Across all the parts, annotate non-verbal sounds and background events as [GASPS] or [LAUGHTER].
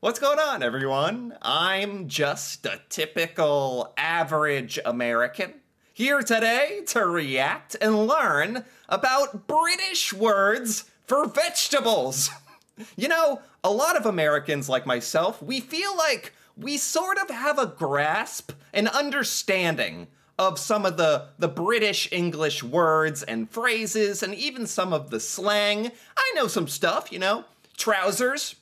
What's going on, everyone? I'm just a typical average American here today to react and learn about British words for vegetables. [LAUGHS] You know, a lot of Americans like myself, we feel like we sort of have a grasp, an understanding of some of the, the British English words and phrases and even some of the slang. I know some stuff, you know. Trousers,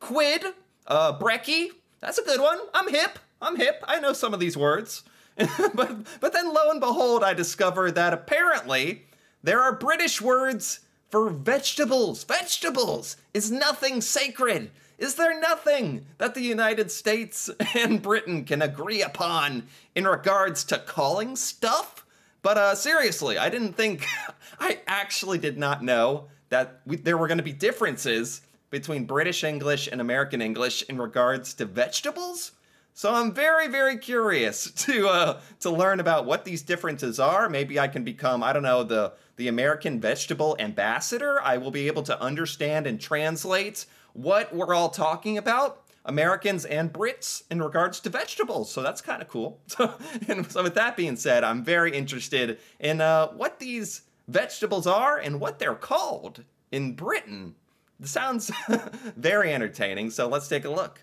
quid, uh, brekkie. That's a good one. I'm hip. I'm hip. I know some of these words. [LAUGHS] but, but then lo and behold, I discover that apparently there are British words for vegetables. Vegetables is nothing sacred. Is there nothing that the United States [LAUGHS] and Britain can agree upon in regards to calling stuff? But uh, seriously, I didn't think, [LAUGHS] I actually did not know that we, there were going to be differences between British English and American English in regards to vegetables. So I'm very, very curious [LAUGHS] to uh, to learn about what these differences are. Maybe I can become, I don't know, the the American vegetable ambassador. I will be able to understand and translate what we're all talking about, Americans and Brits, in regards to vegetables. So that's kind of cool. [LAUGHS] So, and so with that being said, I'm very interested in uh, what these vegetables are and what they're called in Britain. Sounds [LAUGHS] very entertaining. So let's take a look.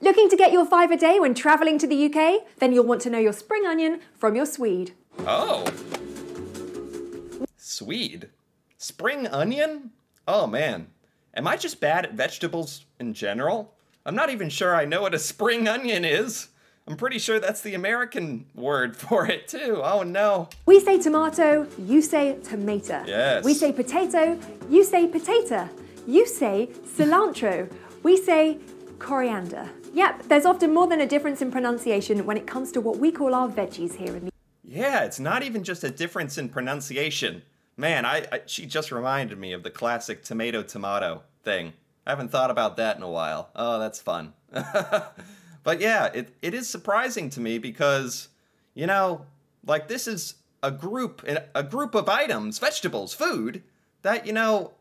Looking to get your five a day when travelling to the UK? Then you'll want to know your spring onion from your Swede. Oh. Swede? Spring onion? Oh man. Am I just bad at vegetables in general? I'm not even sure I know what a spring onion is. I'm pretty sure that's the American word for it too. Oh no. We say tomato, you say tomato. Yes. We say potato, you say potato. You say cilantro, we say coriander. Yep, there's often more than a difference in pronunciation when it comes to what we call our veggies here in the Yeah, it's not even just a difference in pronunciation. Man, I, I she just reminded me of the classic tomato tomato thing. I haven't thought about that in a while. Oh, that's fun. [LAUGHS] but yeah, it, it is surprising to me because, you know, like this is a group a group of items, vegetables, food that, you know,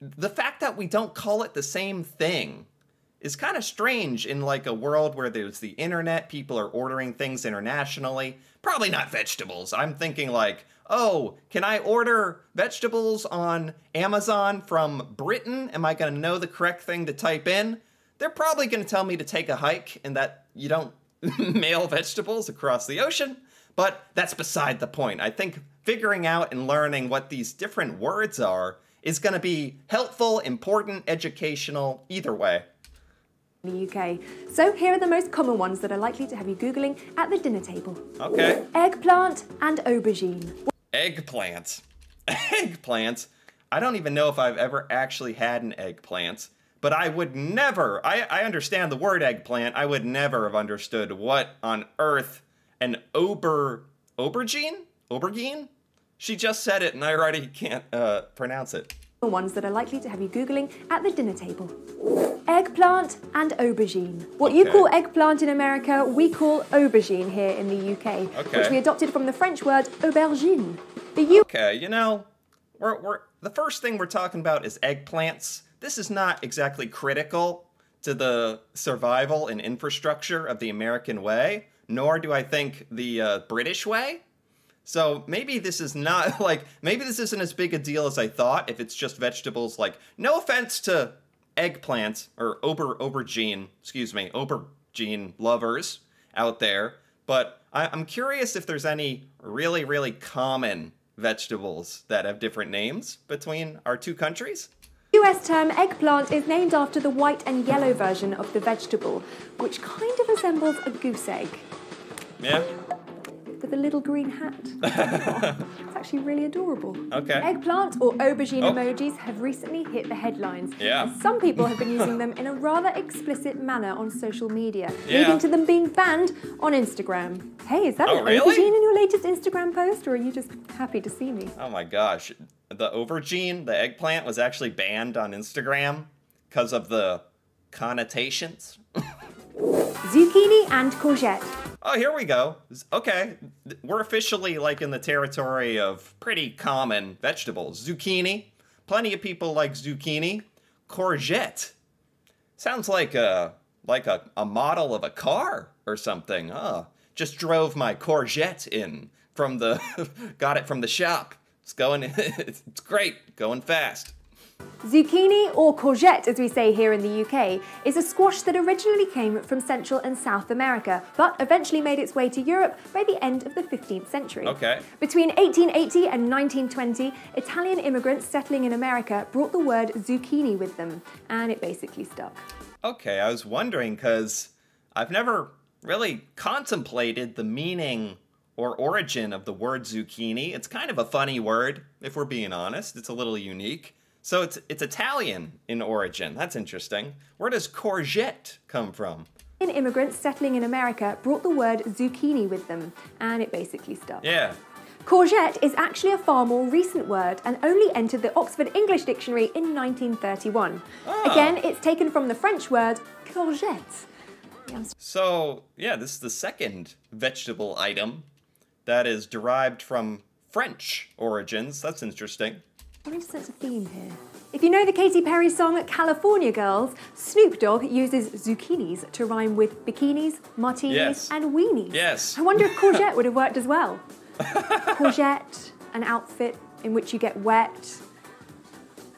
the fact that we don't call it the same thing is kind of strange in like a world where there's the internet, people are ordering things internationally. Probably not vegetables. I'm thinking like, oh, can I order vegetables on Amazon from Britain? Am I going to know the correct thing to type in? They're probably going to tell me to take a hike and that you don't [LAUGHS] mail vegetables across the ocean. But that's beside the point. I think figuring out and learning what these different words are is going to be helpful, important, educational, either way the UK. So here are the most common ones that are likely to have you Googling at the dinner table. Okay. Eggplant and aubergine. Eggplant. [LAUGHS] Eggplant? I don't even know if I've ever actually had an eggplant, but I would never, I, I understand the word eggplant, I would never have understood what on earth an auber, aubergine? Aubergine? She just said it and I already can't uh, pronounce it. The ones that are likely to have you Googling at the dinner table. Eggplant and aubergine. What okay. you call eggplant in America, we call aubergine here in the UK, okay. which we adopted from the French word aubergine. The U okay, you know, we're, we're, the first thing we're talking about is eggplants. This is not exactly critical to the survival and infrastructure of the American way, nor do I think the uh, British way. So maybe this is not [LAUGHS] like maybe this isn't as big a deal as I thought if it's just vegetables like no offense to eggplant or auber aubergine, excuse me, aubergine lovers out there, but I, I'm curious if there's any really, really common vegetables that have different names between our two countries. US term eggplant is named after the white and yellow version of the vegetable, which kind of resembles a goose egg. Yeah with a little green hat. [LAUGHS] it's actually really adorable. Okay. Eggplant or aubergine oh. emojis have recently hit the headlines. Yeah. Some people have been using them in a rather explicit manner on social media, yeah. leading to them being banned on Instagram. Hey, is that oh, an really? aubergine in your latest Instagram post, or are you just happy to see me? Oh my gosh. The aubergine, the eggplant, was actually banned on Instagram because of the connotations. [LAUGHS] Zucchini and courgette. Oh, here we go. Okay, we're officially like in the territory of pretty common vegetables. Zucchini. Plenty of people like zucchini. Courgette. Sounds like a like a, a model of a car or something. Oh, just drove my courgette in from the, [LAUGHS] got it from the shop. It's going, [LAUGHS] it's great, going fast. Zucchini, or courgette as we say here in the UK, is a squash that originally came from Central and South America, but eventually made its way to Europe by the end of the 15th century. Okay. Between 1880 and 1920, Italian immigrants settling in America brought the word zucchini with them, and it basically stuck. Okay, I was wondering because I've never really contemplated the meaning or origin of the word zucchini. It's kind of a funny word, if we're being honest. It's a little unique. So it's it's Italian in origin. That's interesting. Where does courgette come from? Italian immigrants settling in America brought the word zucchini with them, and it basically stuck. Yeah. Courgette is actually a far more recent word and only entered the Oxford English Dictionary in 1931. Ah. Again, it's taken from the French word courgette. So, yeah, this is the second vegetable item that is derived from French origins. That's interesting. Trying to sense a theme here. If you know the Katy Perry song California Girls, Snoop Dogg uses zucchinis to rhyme with bikinis, martinis, Yes. and weenies. Yes. I wonder if [LAUGHS] courgette would have worked as well. courgette, an outfit in which you get wet. [GASPS]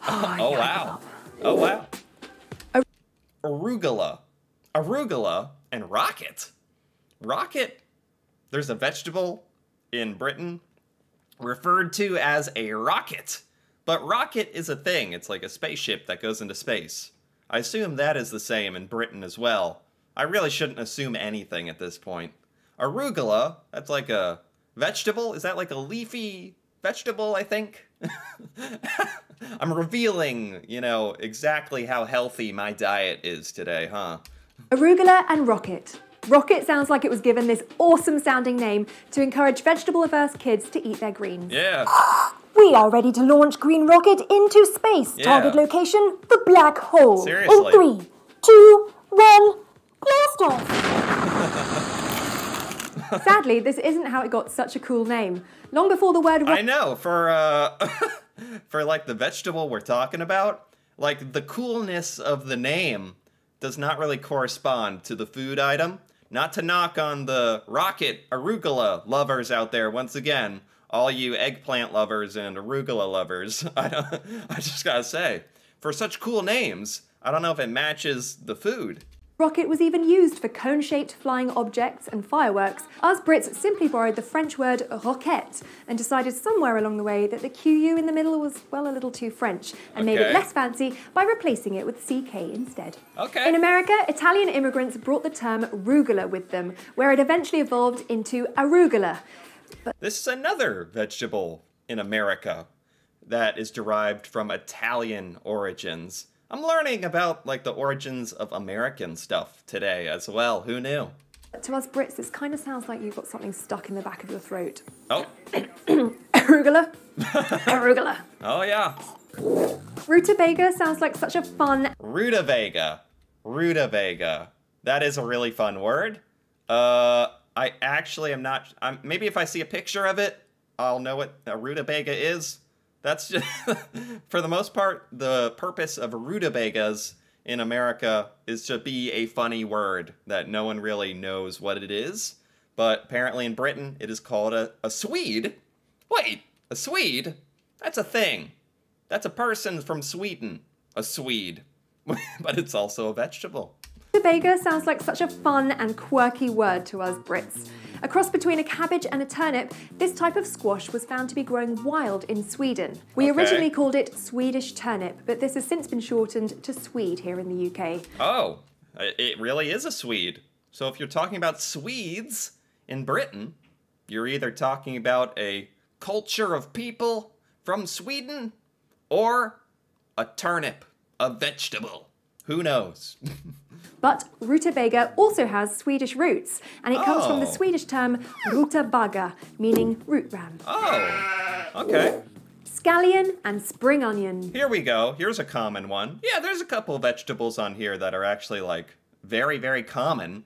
Oh, Oh yeah, I give wow. Oh wow. Arugula. Arugula and rocket. Rocket. There's a vegetable in Britain referred to as a rocket. But rocket is a thing. It's like a spaceship that goes into space. I assume that is the same in Britain as well. I really shouldn't assume anything at this point. Arugula, that's like a vegetable? Is that like a leafy vegetable, I think? [LAUGHS] I'm revealing, you know, exactly how healthy my diet is today, huh? Arugula and rocket. Rocket sounds like it was given this awesome sounding name to encourage vegetable averse kids to eat their greens. Yeah. [LAUGHS] We are ready to launch Green Rocket into space. Yeah. Target location, the black hole. Seriously. In three, two, one, blast off. [LAUGHS] Sadly, this isn't how it got such a cool name. Long before the word I know, for uh [LAUGHS] for like the vegetable we're talking about, like the coolness of the name does not really correspond to the food item. Not to knock on the rocket arugula lovers out there once again, all you eggplant lovers and arugula lovers. [LAUGHS] I don't I just got to say, for such cool names, I don't know if it matches the food. rocket was even used for cone shaped flying objects and fireworks, us Brits simply borrowed the French word roquette and decided somewhere along the way that the QU in the middle was, well, a little too French and made it less fancy by replacing it with CK instead. Okay. In America, Italian immigrants brought the term rugula with them, where it eventually evolved into arugula. This is another vegetable in America that is derived from Italian origins. I'm learning about like the origins of American stuff today as well. Who knew? To us Brits, this kind of sounds like you've got something stuck in the back of your throat. Oh, [COUGHS] Arugula? [LAUGHS] Arugula. oh yeah. Rutabaga sounds like such a fun Rutabaga. Rutabaga. That is a really fun word. Uh, I actually am not. I'm, maybe if I see a picture of it, I'll know what a rutabaga is. That's just, [LAUGHS] for the most part, the purpose of rutabagas in America is to be a funny word that no one really knows what it is. But apparently in Britain, it is called a, a Swede. Wait, a Swede? That's a thing. That's a person from Sweden. A Swede. [LAUGHS] but it's also a vegetable. Rutabaga sounds like such a fun and quirky word to us Brits. A cross between a cabbage and a turnip, this type of squash was found to be growing wild in Sweden. We Okay. originally called it Swedish turnip, but this has since been shortened to Swede here in the UK. Oh, it really is a Swede. So if you're talking about Swedes in Britain, you're either talking about a culture of people from Sweden or a turnip, a vegetable. Who knows? [LAUGHS] But rutabaga also has Swedish roots, and it comes from the Oh. Swedish term rotabagge, meaning root ram. oh, okay. Scallion and spring onion. Here we go. Here's a common one. Yeah, there's a couple of vegetables on here that are actually like very, very common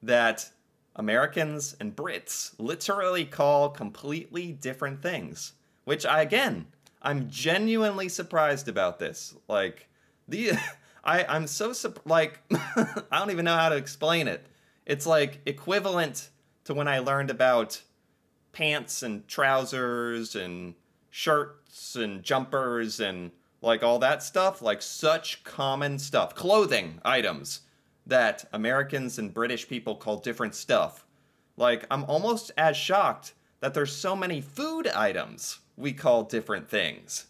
that Americans and Brits literally call completely different things. Which I, again, I'm genuinely surprised about this. Like, the. [LAUGHS] I I'm so like [LAUGHS] I don't even know how to explain it. It's like equivalent to when I learned about pants and trousers and shirts and jumpers and like all that stuff, like such common stuff, clothing items that Americans and British people call different stuff. Like, I'm almost as shocked that there's so many food items we call different things.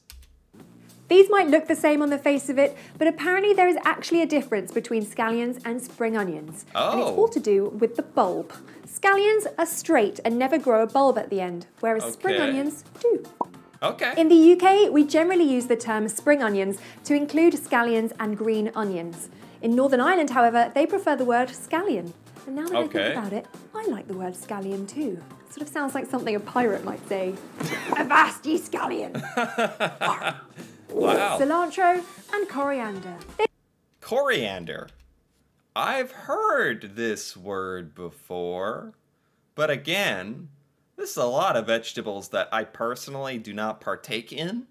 These might look the same on the face of it, but apparently there is actually a difference between scallions and spring onions. Oh. And it's all oh. to do with the bulb. Scallions are straight and never grow a bulb at the end, whereas okay. spring onions do. Okay. In the UK, we generally use the term spring onions to include scallions and green onions. In Northern Ireland, however, they prefer the word scallion. And now that okay. I think about it, I like the word scallion too. It sort of sounds like something a pirate might say. [LAUGHS] Avast ye scallion! [LAUGHS] wow. Cilantro and coriander. Coriander. I've heard this word before, but again, this is a lot of vegetables that I personally do not partake in,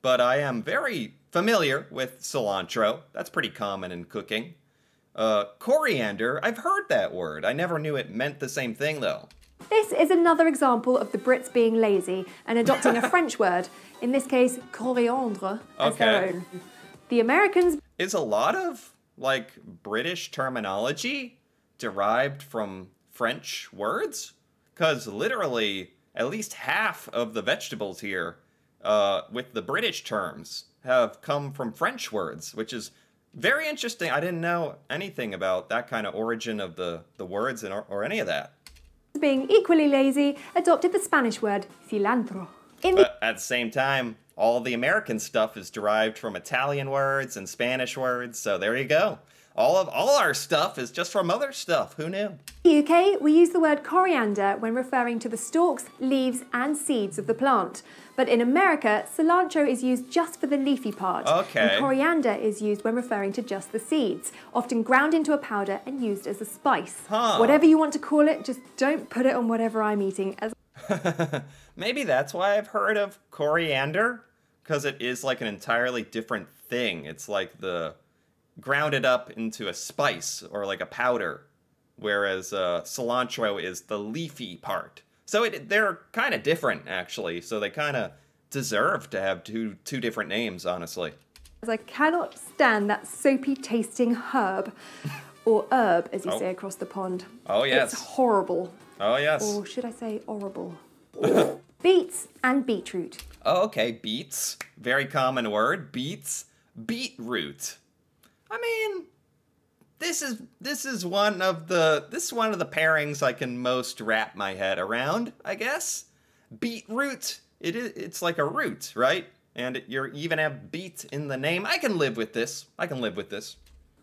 but I am very familiar with cilantro. That's pretty common in cooking. Uh, coriander, I've heard that word. I never knew it meant the same thing though. This is another example of the Brits being lazy and adopting a [LAUGHS] French word, in this case, coriandre, as okay. their own. The Americans. Is a lot of, like, British terminology derived from French words? because literally at least half of the vegetables here, uh, with the British terms, have come from French words, which is very interesting. I didn't know anything about that kind of origin of the, the words and, or, or any of that. Being equally lazy, adopted the Spanish word cilantro. In but at the same time, all the American stuff is derived from Italian words and Spanish words, so there you go. All of all our stuff is just from other stuff. Who knew? In the UK, we use the word coriander when referring to the stalks, leaves, and seeds of the plant. But in America, cilantro is used just for the leafy part. Okay. And coriander is used when referring to just the seeds, often ground into a powder and used as a spice. Huh. Whatever you want to call it, just don't put it on whatever I'm eating. As [LAUGHS] Maybe that's why I've heard of coriander, because it is like an entirely different thing. It's like the ground it up into a spice or like a powder, whereas uh, cilantro is the leafy part. So it, they're kind of different, actually. So they kind of deserve to have two two different names, honestly. I cannot stand that soapy tasting herb, or herb, as you oh. say across the pond. Oh yes. It's horrible. Oh yes. Or should I say horrible? [COUGHS] Beets and beetroot. Oh, okay. Beets. Very common word. Beets. Beetroot. I mean, this is this is one of the this is one of the pairings I can most wrap my head around. I guess beetroot. It is it's like a root, right? And you even have beet in the name. I can live with this. I can live with this.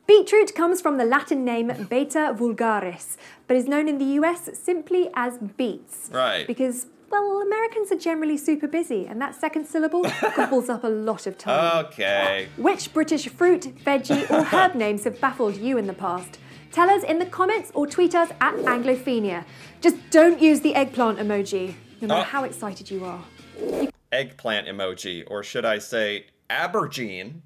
Beetroot comes from the Latin name Beta vulgaris, but is known in the US simply as beets. Right. Because well, Americans are generally super busy, and that second syllable [LAUGHS] gobbles up a lot of time. Okay. Which British fruit, veggie, or [LAUGHS] herb names have baffled you in the past? Tell us in the comments or tweet us at Anglophenia. Just don't use the eggplant emoji, no matter oh. how excited you are. Eggplant emoji, or should I say aubergine?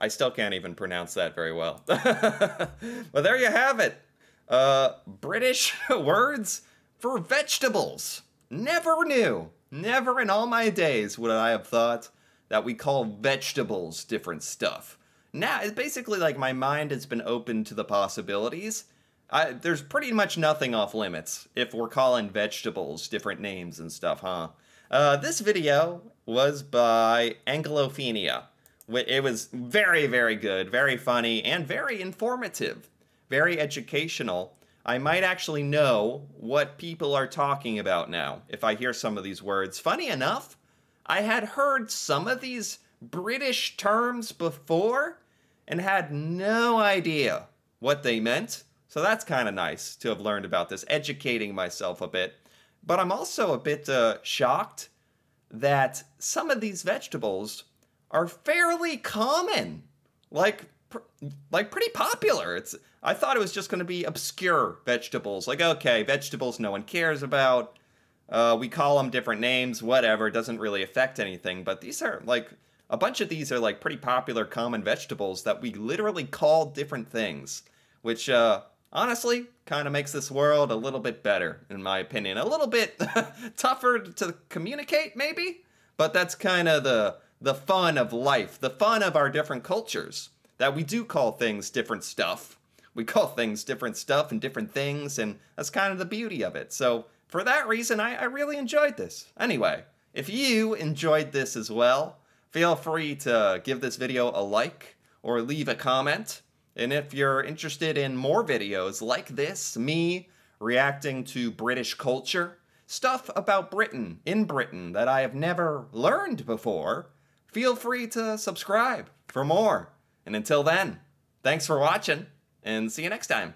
I still can't even pronounce that very well. [LAUGHS] well, there you have it. Uh, British [LAUGHS] words for vegetables. Never knew, never in all my days would I have thought that we call vegetables different stuff. Now, it's basically like my mind has been open to the possibilities. I, there's pretty much nothing off limits if we're calling vegetables different names and stuff, huh? Uh, this video was by Anglophenia. It was very, very good, very funny, and very informative, very educational. I might actually know what people are talking about now if I hear some of these words. Funny enough, I had heard some of these British terms before and had no idea what they meant. So that's kind of nice to have learned about this, educating myself a bit. But I'm also a bit uh, shocked that some of these vegetables are fairly common. Like like pretty popular. It's I thought it was just going to be obscure vegetables. Like okay, vegetables no one cares about. Uh, we call them different names, whatever. It doesn't really affect anything. But these are like a bunch of these are like pretty popular common vegetables that we literally call different things, which uh, honestly kind of makes this world a little bit better, in my opinion. A little bit [LAUGHS] tougher to communicate, maybe, but that's kind of the the fun of life, the fun of our different cultures. That we do call things different stuff. We call things different stuff and different things, and that's kind of the beauty of it. So for that reason, I, I really enjoyed this. Anyway, if you enjoyed this as well, feel free to give this video a like or leave a comment. And if you're interested in more videos like this, me reacting to British culture, stuff about Britain in Britain that I have never learned before, feel free to subscribe for more. And until then, thanks for watching and see you next time.